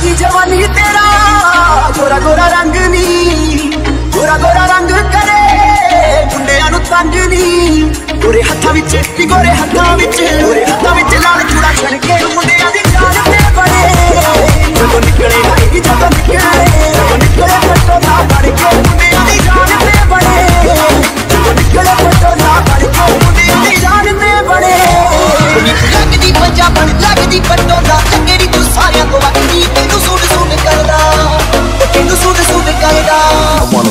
ਲੱਗੀ ਜਵਾਨੀ ਤੇਰਾ ਗੋਰਾ ਗੋਰਾ ਰੰਗ ਨੀ ਗੋਰਾ ਗੋਰਾ ਰੰਗ ਕਰੇ ਮੁੰਡਿਆਂ ਨੂੰ ਤੰਗ ਨੀ ਗੋਰੇ ਹੱਥਾਂ ਵਿੱਚ ਨੀ ਗੋਰੇ ਹੱਥਾਂ ਵਿੱਚ